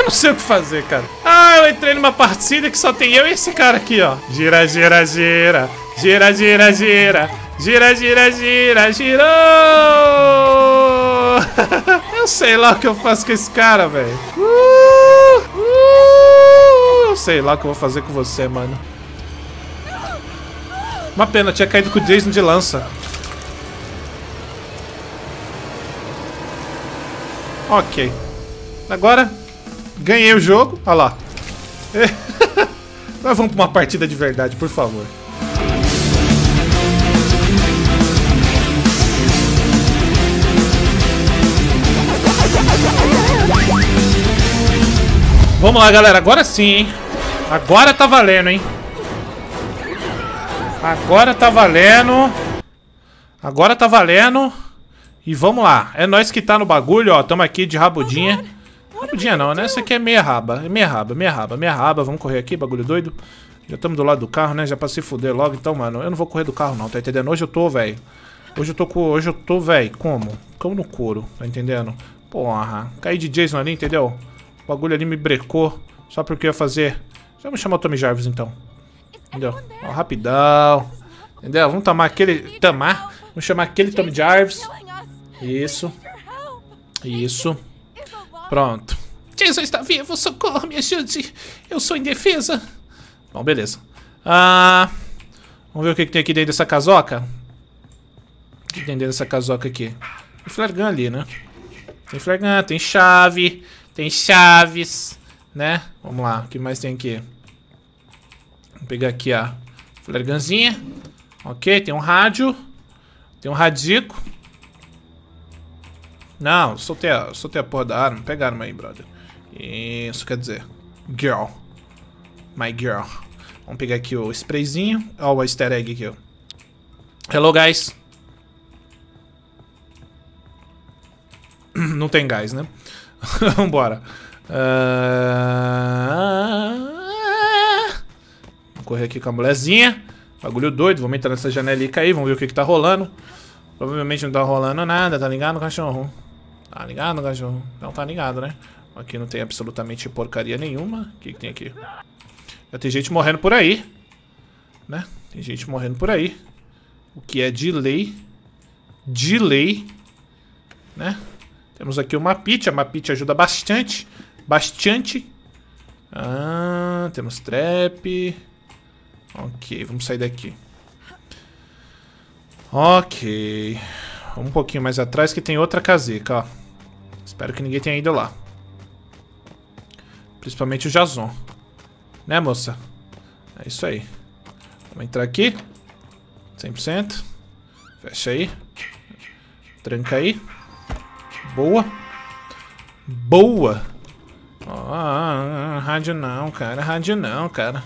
Eu não sei o que fazer, cara. Ah, eu entrei numa partida que só tem eu e esse cara aqui, ó. Gira, gira, gira. Gira, gira, gira. Gira, gira, gira. Girou! eu sei lá o que eu faço com esse cara, velho. Uh, uh, eu sei lá o que eu vou fazer com você, mano. Uma pena, tinha caído com o Jason de lança. Ok. Agora, ganhei o jogo. Olha lá. Mas vamos para uma partida de verdade, por favor. Vamos lá, galera. Agora sim, hein? Agora tá valendo, hein? Agora tá valendo. Agora tá valendo. E vamos lá. É nós que tá no bagulho, ó. Tamo aqui de rabudinha. Rabudinha não, né? Essa aqui é meia raba. É meia raba, meia raba, meia raba. Vamos correr aqui, bagulho doido. Já estamos do lado do carro, né? Já pra se fuder logo. Então, mano, eu não vou correr do carro não, tá entendendo? Hoje eu tô, velho. Hoje eu tô com... Hoje eu tô, velho. Como? Como no couro, tá entendendo? Porra. Caí de Jason ali, entendeu? O bagulho ali me brecou. Só porque eu ia fazer... Vamos chamar o Tommy Jarvis, então. Entendeu? Ó, rapidão. Entendeu? Vamos tomar aquele... Tamar. Vamos chamar aquele Tommy Jarvis. Isso. Isso. Pronto. Jason está vivo, socorro, me ajude. Eu sou indefesa. Bom, beleza. Ah, vamos ver o que, que tem aqui dentro dessa casoca. O que tem dentro dessa casoca aqui? Tem flare gun ali, né? Tem flare gun, tem chave, tem chaves, né? Vamos lá, o que mais tem aqui? Vamos pegar aqui a flare gunzinha. Ok, tem um rádio. Tem um radico. Não, soltei a, soltei a porra da arma. Pega a arma aí, brother. Isso quer dizer. Girl. My girl. Vamos pegar aqui o sprayzinho. Ó, o easter egg aqui, ó. Hello, guys. Não tem gás, né? Vambora. Uh... Vamos correr aqui com a mulherzinha. Bagulho doido. Vamos entrar nessa janela e cair. Vamos ver o que, que tá rolando. Provavelmente não tá rolando nada, tá ligado, cachorro? Tá ligado, cachorro? Não tá ligado, né? Aqui não tem absolutamente porcaria nenhuma. O que, que tem aqui? Já tem gente morrendo por aí. Né? Tem gente morrendo por aí. O que é de lei. De lei. Né? Temos aqui uma pitch. A pitch ajuda bastante. Bastante. Ah, temos trap. Ok, vamos sair daqui. Ok. Vamos um pouquinho mais atrás que tem outra caseca, ó. Espero que ninguém tenha ido lá. Principalmente o Jason. Né, moça? É isso aí. Vamos entrar aqui. 100%. Fecha aí. Tranca aí. Boa. Boa. Oh, rádio não, cara. Rádio não, cara.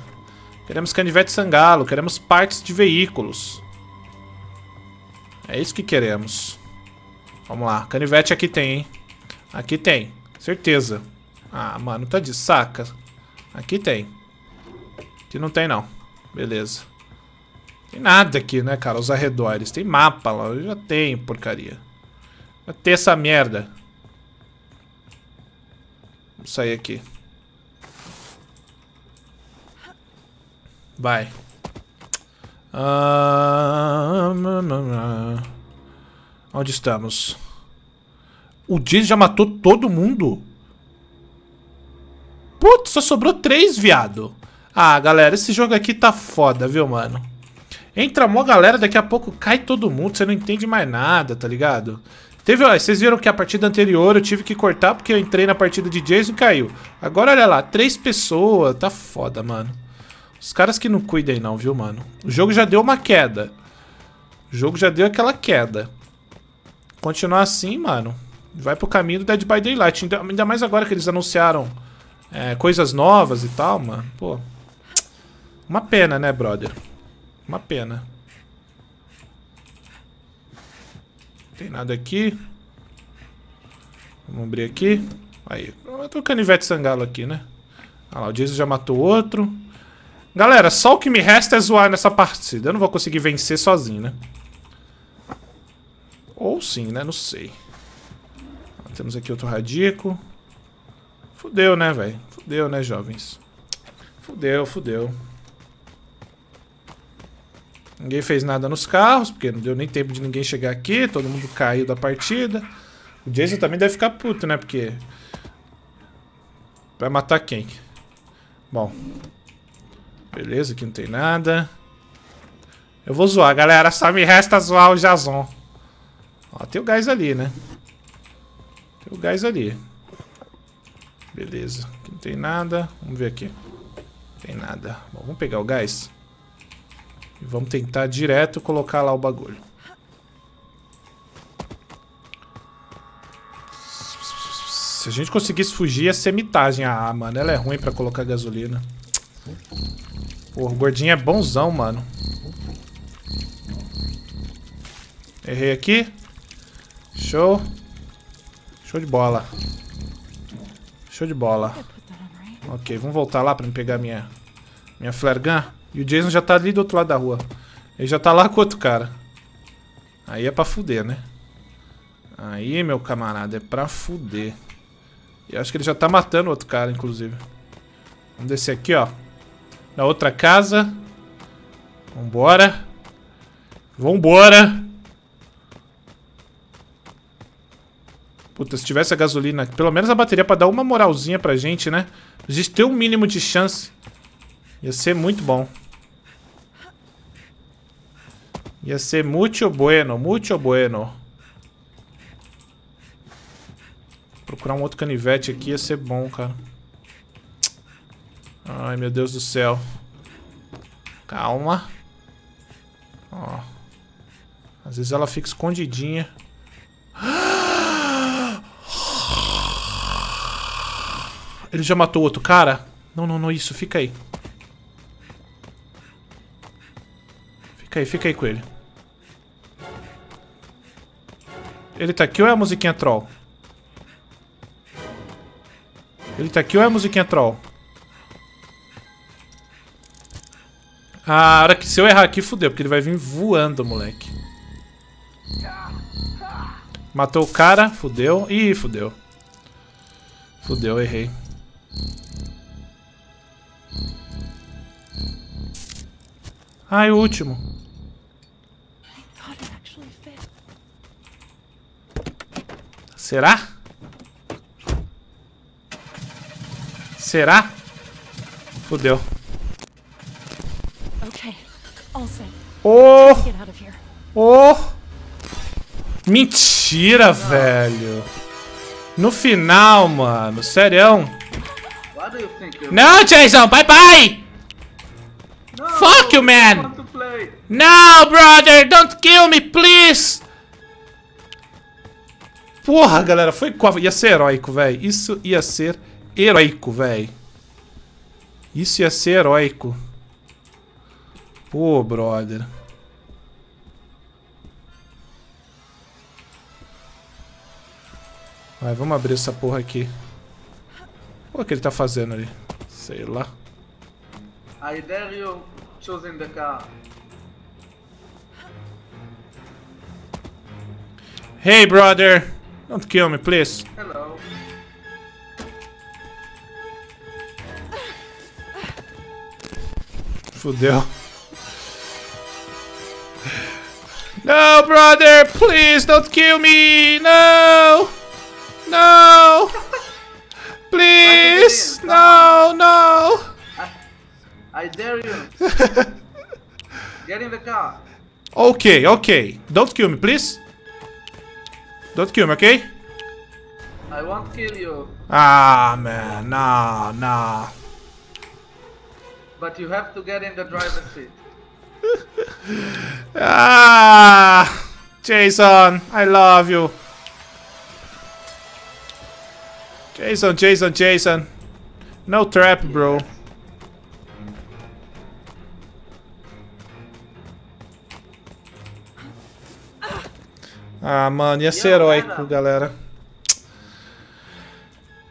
Queremos canivete sangalo. Queremos partes de veículos. É isso que queremos. Vamos lá. Canivete aqui tem, hein? Aqui tem. Certeza. Ah, mano, tá de saca. Aqui tem. Aqui não tem, não. Beleza. Tem nada aqui, né, cara? Os arredores. Tem mapa lá. Eu já tenho, porcaria. Vai ter essa merda. Vamos sair aqui. Vai. Ah, onde estamos? O Jason já matou todo mundo? Putz, só sobrou três, viado. Ah, galera, esse jogo aqui tá foda, viu, mano? Entra mó galera, daqui a pouco cai todo mundo, você não entende mais nada, tá ligado? Teve, ó, vocês viram que a partida anterior eu tive que cortar porque eu entrei na partida de Jason e caiu. Agora, olha lá, três pessoas, tá foda, mano. Os caras que não cuidem não, viu, mano? O jogo já deu uma queda. O jogo já deu aquela queda. Continuar assim, mano, vai pro caminho do Dead by Daylight. Ainda mais agora que eles anunciaram é, coisas novas e tal, mano. Pô, uma pena, né, brother? Uma pena. Não tem nada aqui. Vamos abrir aqui. Aí, matou o canivete sangalo aqui, né? Olha lá, o Jason já matou outro. Galera, só o que me resta é zoar nessa partida. Eu não vou conseguir vencer sozinho, né? Ou sim, né? Não sei. Temos aqui outro radico. Fudeu, né, velho? Fudeu, né, jovens? Fudeu, fudeu. Ninguém fez nada nos carros, porque não deu nem tempo de ninguém chegar aqui. Todo mundo caiu da partida. O Jason também deve ficar puto, né? Porque... Vai matar quem? Bom. Beleza, aqui não tem nada. Eu vou zoar, galera. Só me resta zoar o Jason. Ó, tem o gás ali, né? Tem o gás ali. Beleza. Aqui não tem nada. Vamos ver aqui. Não tem nada. Bom, vamos pegar o gás. E vamos tentar direto colocar lá o bagulho. Se a gente conseguisse fugir, ia ser mitagem. Ah, mano, ela é ruim pra colocar gasolina. Pô, o gordinho é bonzão, mano. Errei aqui. Show. Show de bola. Show de bola. Ok, vamos voltar lá pra me pegar minha, minha flare gun. E o Jason já tá ali do outro lado da rua. Ele já tá lá com outro cara. Aí é pra fuder, né? Aí, meu camarada, é pra fuder. E acho que ele já tá matando outro cara, inclusive. Vamos descer aqui, ó. Na outra casa. Vambora. Vambora. Puta, se tivesse a gasolina... Pelo menos a bateria pra dar uma moralzinha pra gente, né? A gente ter um mínimo de chance. Ia ser muito bom. Ia ser muito bueno, muito bueno. Procurar um outro canivete aqui ia ser bom, cara. Ai, meu Deus do céu. Calma. Ó. Às vezes ela fica escondidinha. Ele já matou outro cara? Não, não, não, isso. Fica aí. Fica aí, fica aí com ele. Ele tá aqui ou é a musiquinha troll? Ele tá aqui ou é a musiquinha troll? Ah, a hora que se eu errar aqui, fudeu, porque ele vai vir voando, moleque. Matou o cara, fudeu. Ih, fudeu. Fudeu, errei. Ah, e o último. Será? Será? Fudeu. Oh! Oh! Mentira, velho. No final, mano. Sério. Não, Jason, bye bye! No, Fuck you, man! No, brother, don't kill me, please! Porra, galera, foi ia ser heróico, velho. Isso ia ser heróico, velho. Isso ia ser heróico. Pô, brother. Vai, vamos abrir essa porra aqui. O que ele tá fazendo ali? Sei lá. I dare you choosing the car. Hey, brother. Don't kill me, please. Hello. Fudeu. No, brother, please don't kill me. No. No. Get in the car. Okay, okay. Don't kill me, please. Don't kill me, okay? I won't kill you. Ah, man. Nah, nah. But you have to get in the driver's seat. ah, Jason, I love you. Jason, Jason, Jason. No trap, bro. Ah, mano, ia ser heróico, galera.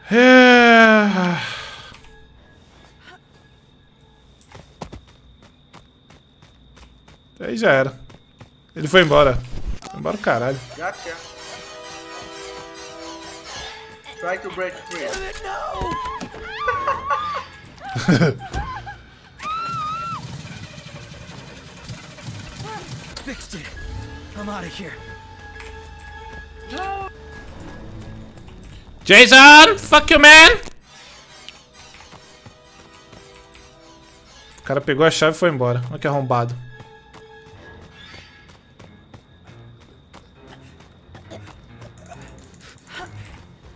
É... Aí já era. Ele foi embora. Foi embora o caralho. Try to break free. Fixed it. I'm out of here. Jason! Fuck you, man! O cara pegou a chave e foi embora. Olha que arrombado.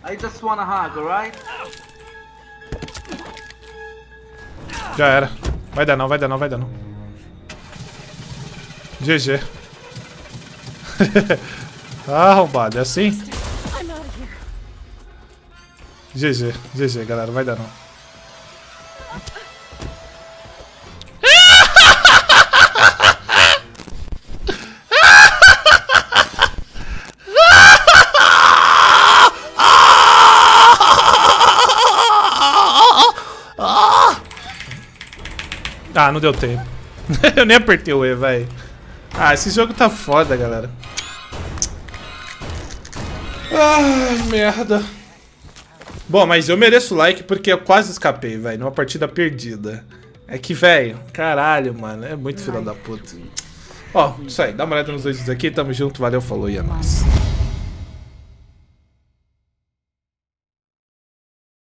I just wanna hug, alright? Já era. Vai dar não, vai dar não, vai dar não. GG. ah, arrombado, é assim? GG, GG, galera, vai dar não. Ah, não deu tempo. Eu nem apertei o E, velho. Ah, esse jogo tá foda, galera. Ai, merda. Bom, mas eu mereço like porque eu quase escapei, velho, numa partida perdida. É que, velho, caralho, mano, é muito filho da puta. Ó, isso aí, dá uma olhada nos dois aqui, tamo junto, valeu, falou e é nóis.